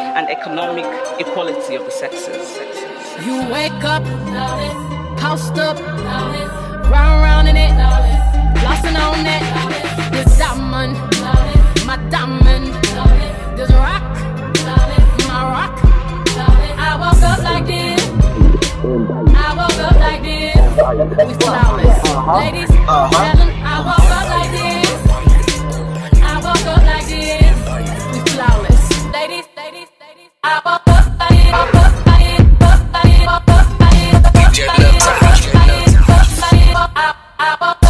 and economic equality of the sexes. You wake up, post up, round round in it, flossing on it. This diamond, my diamond, this rock, my rock. I woke up like this. I woke up like this. We flawless, ladies. Uh-huh. I woke up like this. I woke up like this. We flawless, ladies. I want